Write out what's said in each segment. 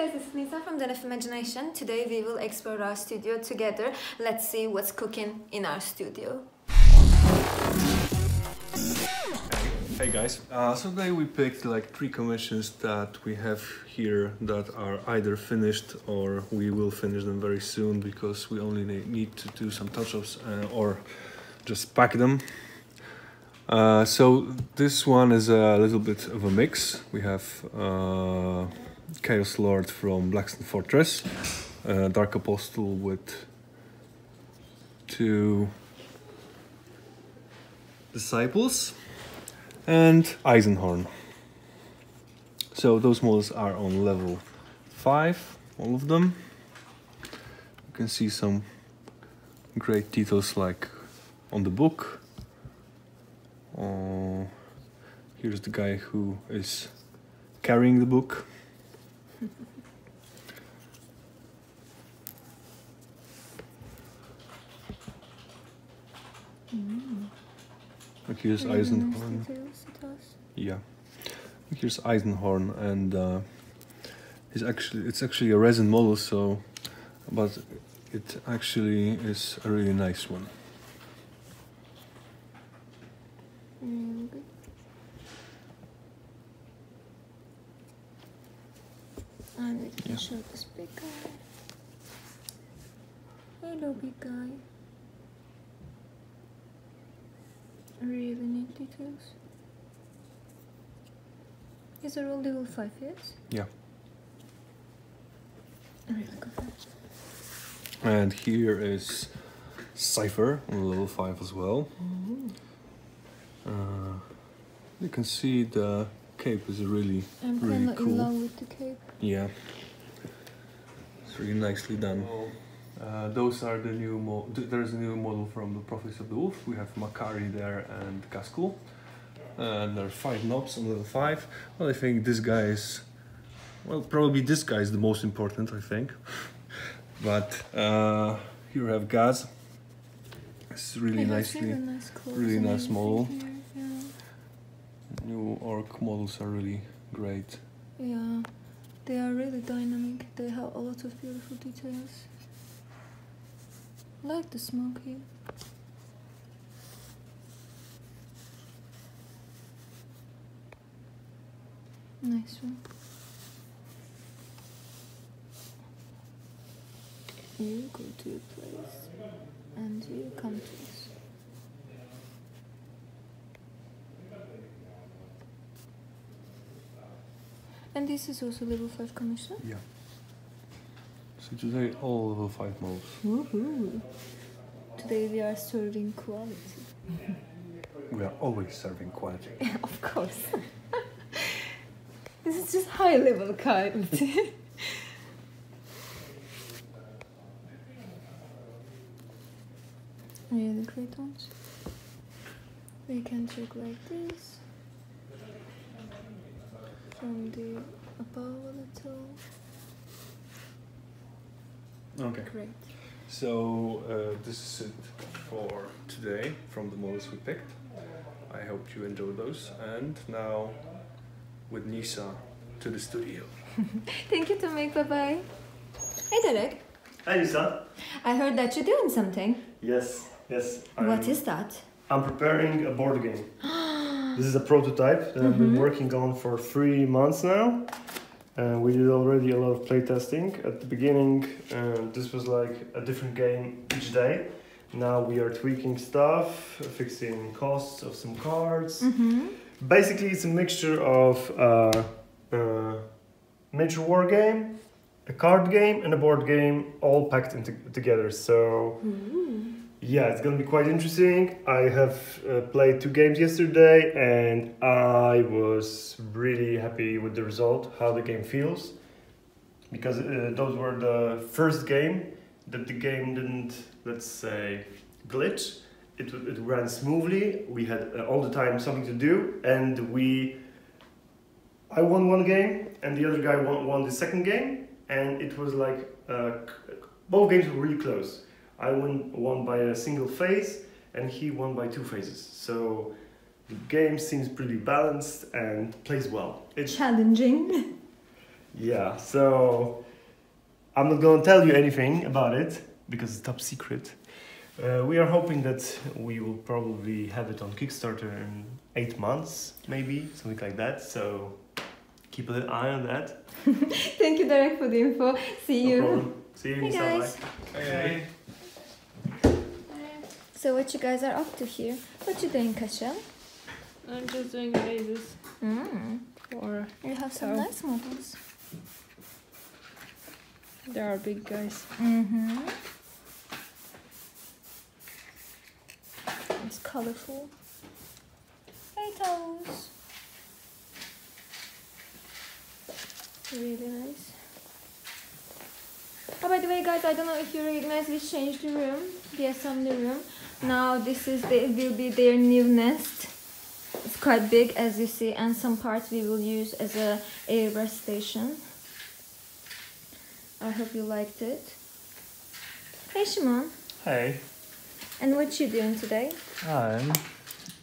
guys, this is Nisa from Den of Imagination. Today we will explore our studio together. Let's see what's cooking in our studio. Hey guys, uh, so today we picked like three commissions that we have here that are either finished or we will finish them very soon because we only need to do some touch-ups uh, or just pack them. Uh, so this one is a little bit of a mix. We have uh, Chaos Lord from Blackstone Fortress, uh, Dark Apostle with two disciples and Eisenhorn. So those models are on level 5, all of them. You can see some great details like on the book. Uh, here's the guy who is carrying the book. Like here's Eisenhorn. details it has. Yeah. Here's Eisenhorn and uh, it's actually it's actually a resin model so but it actually is a really nice one. Good. And we can Yeah. show this big guy. Hello, big guy. Really neat details. These are all level 5, yes? Yeah. Really good. And here is Cypher on level 5 as well. Uh, you can see the cape is really I'm really kinda cool. in love with the cape. Yeah. It's really nicely done. Uh, those are the new mo- there's a new model from the Prophecy of the Wolf. We have Makari there and Ghazghkull. And there are five knobs on level five. Well, I think this guy is, well, probably this guy is the most important, I think. but uh, here we have Gaz. It's really nicely. really nice really nice model. New orc models are really great. Yeah. they are really dynamic. They have a lot of beautiful details. Like the smoke here. Nice one. You go to a place and you come to us. And this is also level 5 commission? Yeah. So today all level five models. Woohoo! Today we are serving quality. We are always serving quality. of course. this is just high level quality. really great ones. We can check like this. From the above a little. Okay. Great. So uh, this is it for today from the models we picked. I hope you enjoyed those. And now with Nisa to the studio. Thank you, Tomek. Bye bye. Hey, Derek. Hi Lisa. I heard that you're doing something. Yes, yes. I'm, What is that? I'm preparing a board game. this is a prototype that I've been Mhm. working on for three months now. Uh, we did already a lot of playtesting. At the beginning, uh, this was like a different game each day. Now we are tweaking stuff, fixing costs of some cards. Mm-hmm. Basically, it's a mixture of uh, uh, miniature war game, a card game, and a board game, all packed into together. So yeah, it's gonna be quite interesting. I have uh, played two games yesterday, and I was really happy with the result, how the game feels, because uh, those were the first game that the game didn't, let's say, glitch. It, it ran smoothly. We had uh, all the time something to do, and we. I won one game, and the other guy won, won the second game, and it was like uh, both games were really close. I won won by a single phase, and he won by two phases. So the game seems pretty balanced and plays well. It's Challenging. Yeah, so I'm not gonna tell you anything about it because it's top secret. Uh, we are hoping that we will probably have it on Kickstarter in eight months, maybe something like that. So keep an eye on that. Thank you, Derek, for the info. See No you. problem. See you Hey, in Starlight. guys. So what you guys are up to here? What you doing, Kasia? I'm just doing bases Mm. for You have some So- nice models. there are big guys. Mm-hmm. It's colorful. Hey, toes. Really nice. Oh, by the way, guys, I don't know if you recognize we changed the room, the assembly room. Now this is the, will be their new nest. It's quite big, as you see, and some parts we will use as a airbrush station. I hope you liked it. Hey, Shimon. Hey, And what you doing today? I'm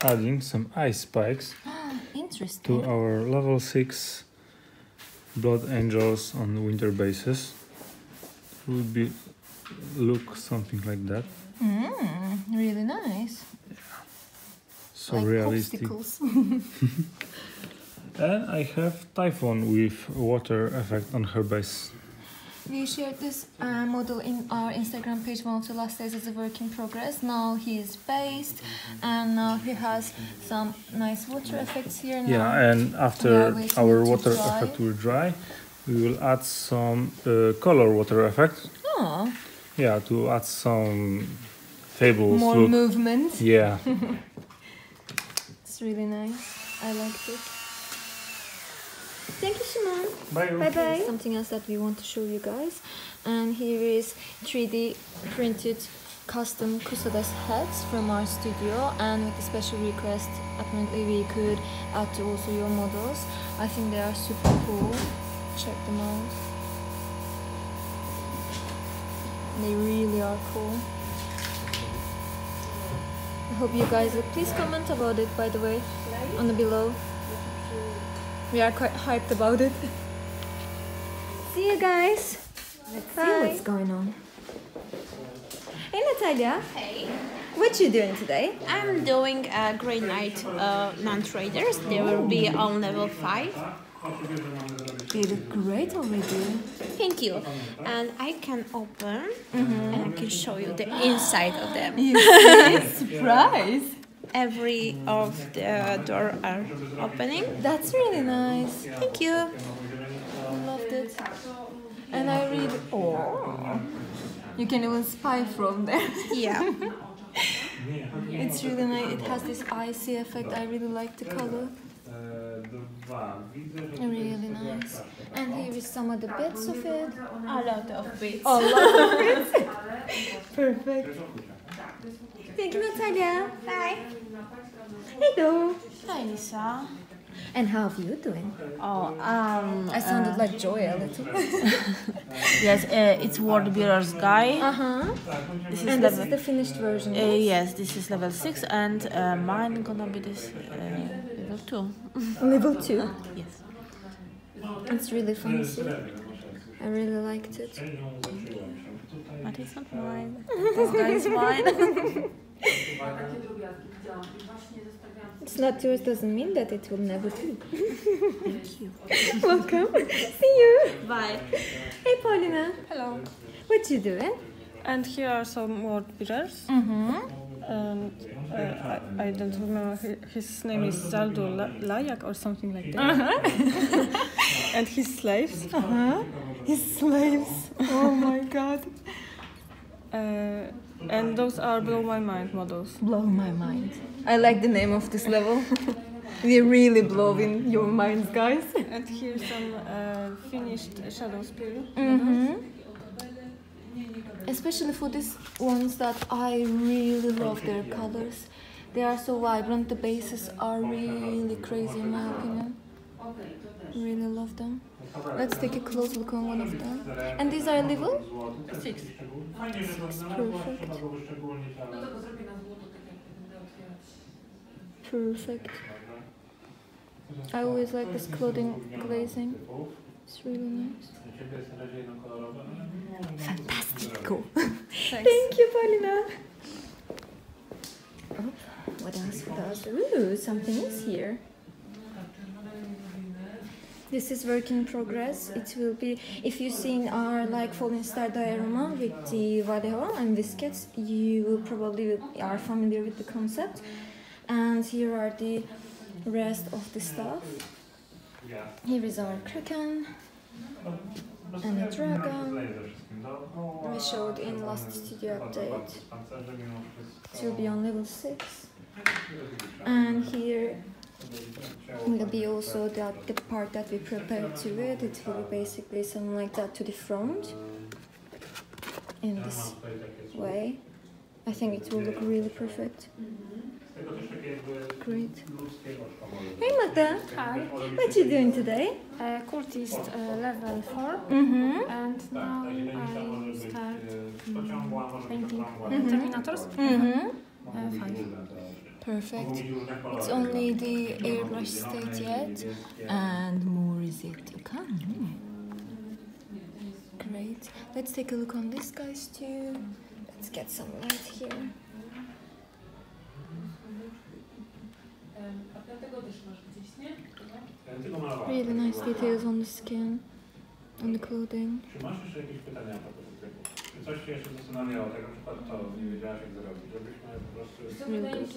adding some ice spikes Interesting. to our level 6 Blood Angels on winter bases. Will be look something like that. Mm, really nice. Yeah. So like realistic. And I have Typhon with water effect on her base. we shared this uh, model in our Instagram page one of the last days as a work in progress. Now he is based and now he has some nice water effects here now. Yeah, and after our water dry. effect will dry, we will add some uh, color water effect. Oh, Yeah, to add some fables more look. movement. Yeah. It's really nice. I liked it. Thank you, Shimon. Bye. Bye bye. Something else that we want to show you guys. And here is 3D printed custom Custodes hats from our studio. And with a special request, apparently we could add to also your models. I think they are super cool. Check them out. They really are cool. I hope you guys will please comment about it by the way on the below. We are quite hyped about it. See you guys. Let's see what's going on. Hey Natalia. Hey, What you doing today? I'm doing a Grey Knight uh, Land Raiders. They will be on level 5. You look great already. Thank you. And I can open mm-hmm. and I can show you the inside of them. Surprise! Every of the door are opening. That's really nice. Thank you. I loved it. And I read. Oh. You can even spy from there. Yeah. It's really nice. It has this icy effect. I really like the color. Really nice. And here is some of the bits of it. A lot of bits. A lot of bits. Perfect. Thank you, Natalia. Hi. Hello. Hi, Lisa. And how are you doing? Oh, um, I sounded like Joy a little. yes, uh, it's Word Bearers Guy. Uh huh. This is And this is the finished version. Uh, yes? yes, this is level 6 and uh, mine gonna be this uh, level 2. Level two. Yes. It's really fancy. I really liked it. But it's not mine. This guy is mine. It's not yours doesn't mean that it will never be. Thank you. Welcome. See you. Bye. Hey, Paulina. Hello. What you doing? And here are some more mirrors. Mm-hmm. And uh, I, I don't remember. His name is Zaldo La- Layak or something like that. and his slaves. Uh-huh. His slaves. Oh my god. Uh, and those are Blow My Mind models. Blow my mind. I like the name of this level. We're really blowing your minds, guys. And here some uh, finished Shadow Spear. Mm-hmm. Especially for these ones that I really love their colors. They are so vibrant. The bases are really crazy in my opinion. Really love them. Let's take a close look on one of them. And these are level? Six. Six. Perfect. Perfect. I always like this clothing glazing. It's really nice. Fantastico. Thank you, Paulina. Oh, what else? What else? Ooh, something is here. This is work in progress. It will be if you've seen our like falling star diorama with the Vallejo and biscuits, you will probably are familiar with the concept. And here are the rest of the stuff. Here is our kraken and a dragon. We showed in last studio update. It will be on level 6. And here will be also the, the part that we prepared to it. It will be basically something like that to the front. In this way. I think it will look really perfect. Great. Hey Magda, Hi, what you doing today? uh, cultist uh, level 4 Mm-hmm. and now I start mm, painting Mhm. Terminators Mm-hmm. uh, 5. Perfect. It's only the airbrush stage yet, and more is yet to come. Great. Let's take a look on this guys too. Let's get some light here. Really nice details on the skin, on the clothing. Czy masz jeszcze jakieś pytania po tym typu? Czy coś Cię jeszcze zastanawiało, tak na przykład to nie wiedziałaś jak zrobić, żebyśmy po prostu... Really good.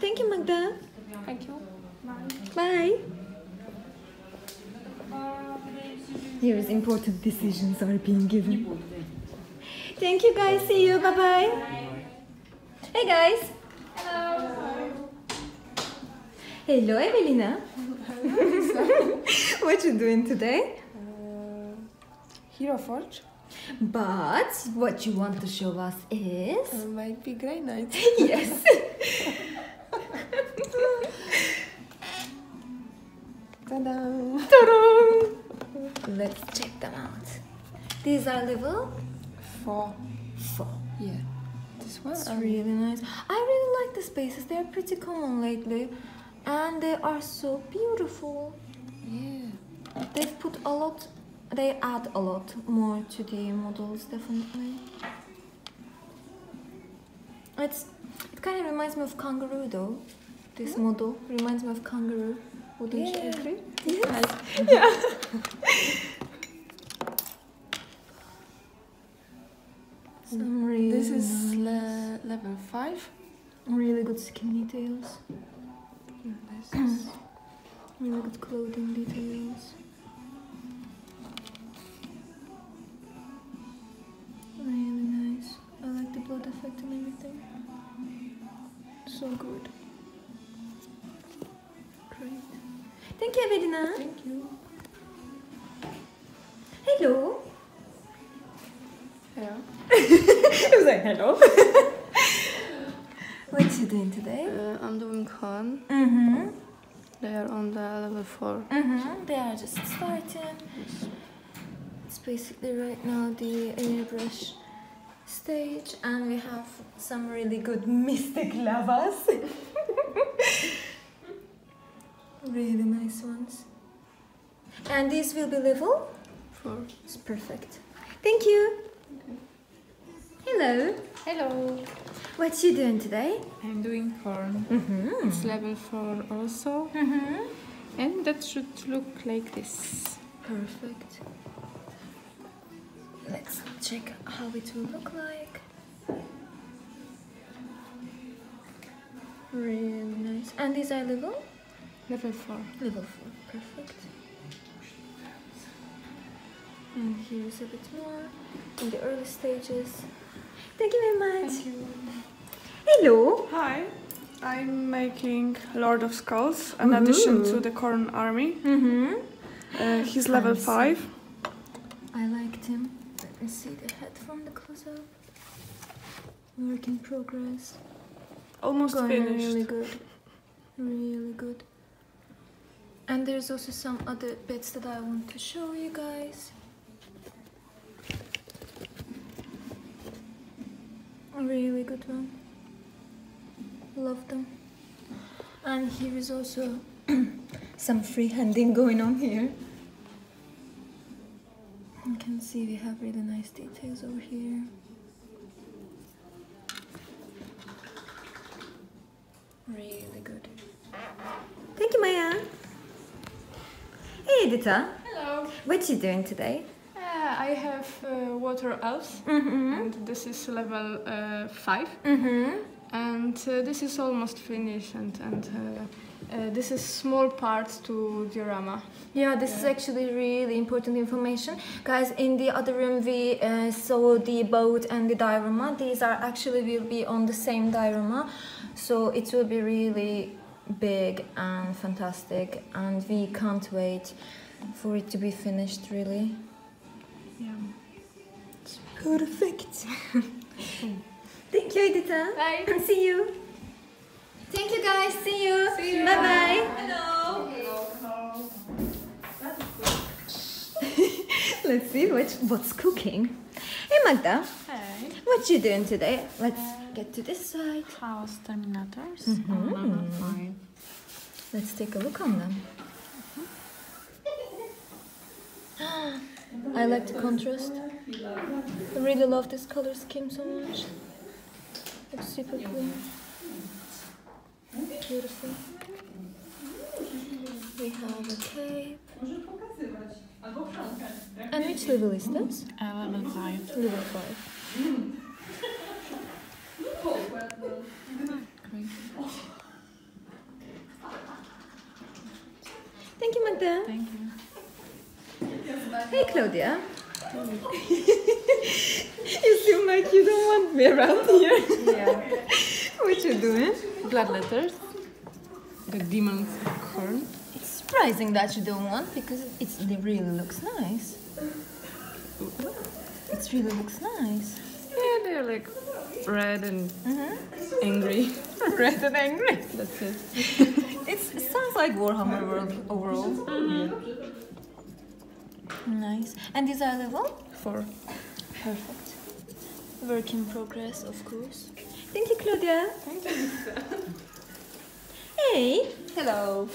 Thank you, Magda. Thank you. Bye. Here is important decisions are being given. Thank you guys. See you. Bye bye. Hey guys. Hello. Hello, Evelina. Hello, what you doing today? Hero Forge But what you want to show us is uh, might be Grey Knight. yes. Ta-da! Ta-da! Let's check them out. These are level Four. four. Yeah. This one. It's um, really nice. I really like the spaces. They're pretty common lately, and they are so beautiful. yeah. They've put a lot. They add a lot more to the models, definitely. It's. It kind of reminds me of kangaroo, though. This hmm? model reminds me of kangaroo. Wouldn't you Yeah. agree? Yes. Some really This is nice- le- level five. really good skin details. This is Really clothing details. Really nice. I like the blood effect and everything. So good. Great. Thank you, Evelina. Thank you. Hello. Hello. I was like, hello. what you doing today? Uh, I'm doing con. Mm-hmm. They are on the level four. Mm-hmm. They are just starting. It's basically right now the airbrush stage, and we have some really good mystic lavas. really nice ones. And these will be level. Four. It's perfect. Thank you. Hello. Hello, What you doing today? I'm doing Khorne. Mm-hmm. It's level 4 also, Mm-hmm. and that should look like this. Perfect. Let's check how it will look like. Really nice. And these are level? Level 4. Level 4. Perfect. And here's a bit more in the early stages. Thank you very much. Hello. Hi, I'm making Lord of Skulls in addition to the Khorne Army. Mm-hmm. Uh, he's level Fancy. 5. I liked him. Let me see the head from the close-up. Work in progress. Almost Going finished. really good. Really good. And there's also some other bits that I want to show you guys. A really good one. Love them. And here is also some freehanding going on here. You can see we have really nice details over here. Really good. Thank you, Maya. Hey, Edita. Hello. What you doing today? Uh, I have uh, water elves, Mm-hmm. and this is level uh, five, Mm-hmm. And uh, this is almost finished, and and uh, uh, this is small parts to diorama. Yeah, this is actually really important information. Guys, in the other room we uh, saw the boat and the diorama. These are actually will be on the same diorama. So it will be really big and fantastic and we can't wait for it to be finished really. Yeah. It's perfect. Thank you, Edita. Bye. And see you. Thank you guys. See you. See you. Bye bye. Hello. Let's see what, what's cooking. Hey Magda, Hey. what you doing today? Let's get to this side. House Terminators. Mhm. on level five. Let's take a look on them. I like the contrast. I really love this color scheme so much. It's super cool. Beautiful. We have a cape. And which level is this? Uh, level five. Level 5. Great. Thank you, Magda. Thank you. Hey, Claudia. you seem like you don't want me around here. Yeah. what you doing? Bloodletters. The demon's horn. It's surprising that you don't want because it really looks nice. It really looks nice. Yeah, they're like red and Mm-hmm. angry. Red and angry. That's it. It's, it sounds like Warhammer World overall. Nice. And these are level? Four. Perfect. Work in progress, of course. Thank you, Claudia. Thank you. Hey. Hello.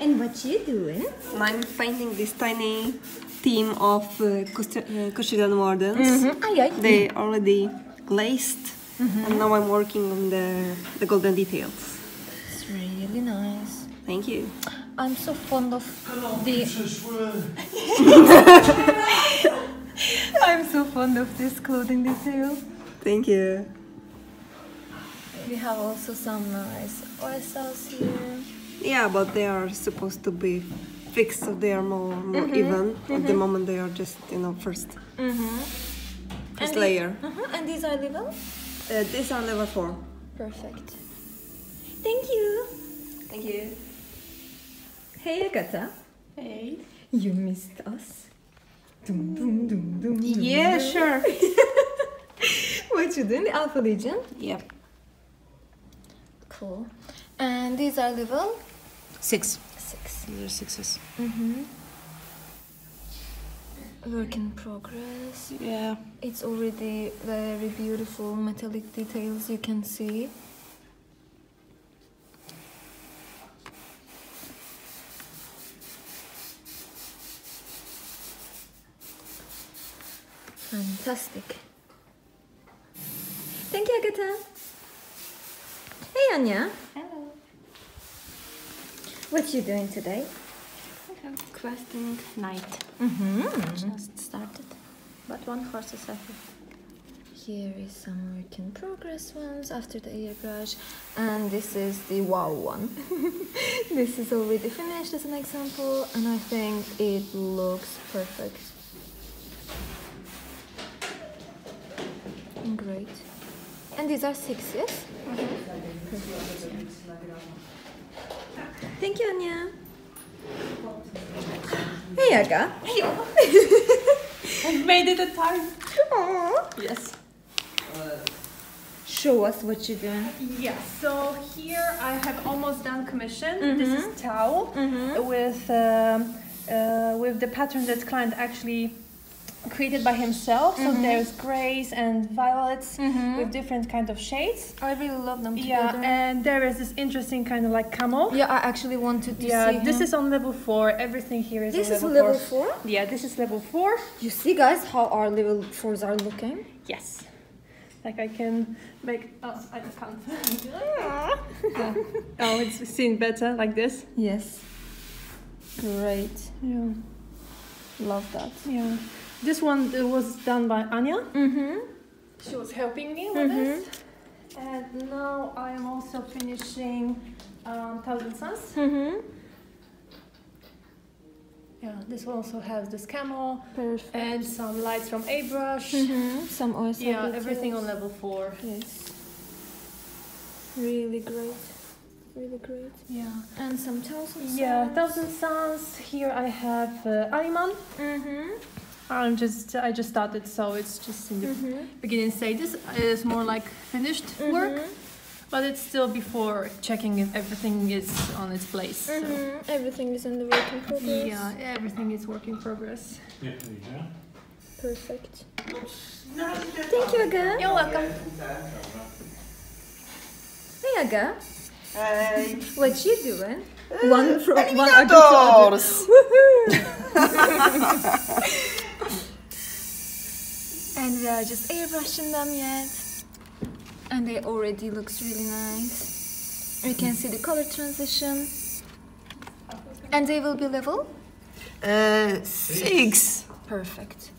And what you doing? I'm finding this tiny team of uh, Costa- uh, Custodian Wardens. Ay, ay. They already glazed, and now I'm working on the, the golden details. It's really nice. Thank you. I'm so fond of the. I'm so fond of this clothing detail. Thank you. We have also some nice OSLs here. Yeah, but they are supposed to be fixed, so they are more, more even. At the moment, they are just, you know, first, Mm-hmm. first And layer. Uh-huh. And these are level? Uh, these are level 4. Perfect. Thank you. Thank you. Hey, Agatha. Hey. You missed us. Dum, dum, dum, dum, Yeah, sure. What you doing? The Alpha Legion? Yep. Cool. And these are level Six. six. These are sixes. Mm-hmm. Work in progress. Yeah. It's already very beautiful metallic details you can see. Fantastic. Thank you, Agatha. Hey, Anya. Hello. What you doing today? I have questing knight. Mm-hmm. Just started. But one horse is happy. Here is some work in progress ones after the airbrush, and this is the wow one. this is already finished as an example, and I think it looks perfect. Great. And these are six, yes? Perfect. Thank you, Anya. Hey, Aga. I made it in time. Aww. Yes. Show us what you're doing. Yeah, so here I have almost done commission. This is towel with um, uh, with the pattern that client actually created by himself. So Mhm. there's grays and violets Mhm. with different kind of shades. I really love them Yeah, and there is this interesting kind of like camel. Yeah, I actually wanted to Yeah, see this him. is on level four. Everything here is This on is level, four. four. Yeah, this is level four. You see, guys, how our level fours are looking. Yes. Like I can make. Oh, I can't. oh, it's seen better like this. Yes. Great. Yeah. Love that. Yeah. This one was done by Anya. Mm-hmm. She was helping me with this. And now I am also finishing um, Thousand Sons. Mm-hmm. Yeah, this also has this camel Perfect. and some lights from Airbrush. Mm-hmm. Some OSL Yeah, details. everything on level four. Yes. Really great. Really great. Yeah. And some thousand Sons. Yeah. Thousand Sons. Here I have uh, Ahriman. Mm-hmm. I'm just I just started, so it's just in the Mm-hmm. beginning stages. It's more like finished work, but it's still before checking if everything is on its place. Mm-hmm. Everything is in the work in progress. Yeah, everything is work in progress. Perfect. Thank you again. You're welcome. Hey Aga. Hey. What you doing? One from one Eliminators. And we are just airbrushing them yet. And they already looks really nice. We can see the color transition. And they will be level? Uh, six. Perfect.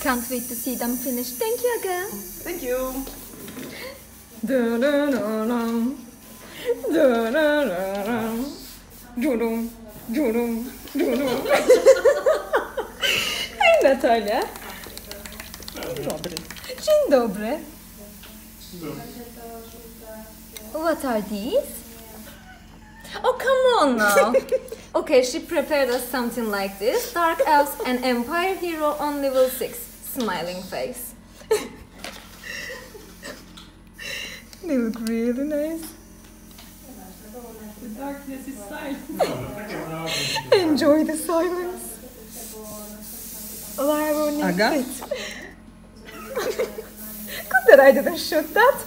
Can't wait to see them finished Thank you again. Thank you. Hej Natalia. Dzień dobry. What are these? Oh, come on now. okay, she prepared us something like this. Dark Elves and Empire Hero on level 6. Smiling face. they look really nice. The darkness is silent. Enjoy the silence. Live Aga? Good that I didn't shoot that.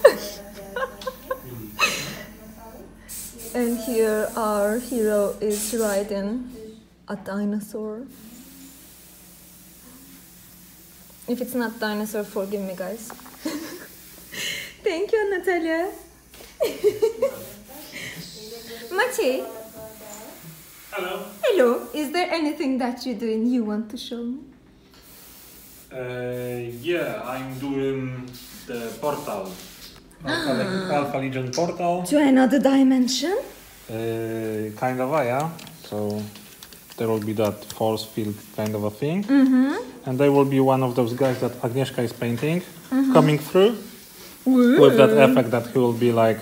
and here our hero is riding a dinosaur. If it's not dinosaur, forgive me, guys. Thank you, Natalia. Maciej. Hello. Hello. Is there anything that you're doing you want to show me? Uh, yeah, I'm doing the portal. Alpha, Le- Alpha Legion portal. To another dimension? Uh, kind of, yeah. So there will be that force field kind of a thing. Mm-hmm. And there will be one of those guys that Agnieszka is painting coming through with that effect that he will be like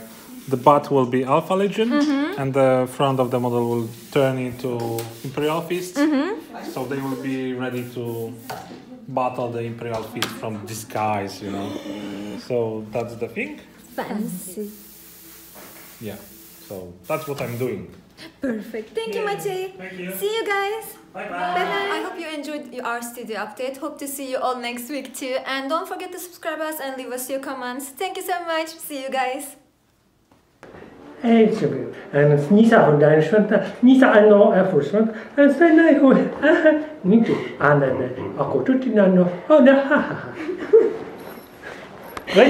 the butt will be Alpha Legion and the front of the model will turn into Imperial Fist. So they will be ready to battle the Imperial Fist from disguise, you know. So that's the thing. Fancy. Yeah. So that's what I'm doing. Perfect. Thank you, Maciej. Thank you. See you guys. Bye Bye-bye. I hope you enjoyed our studio update. Hope to see you all next week too. And don't forget to subscribe us and leave us your comments. Thank you so much. See you guys. Hey, 西さん大说的，西さんあのえ不说，あそれないほあにくあなねあことちなのあなははは。Right?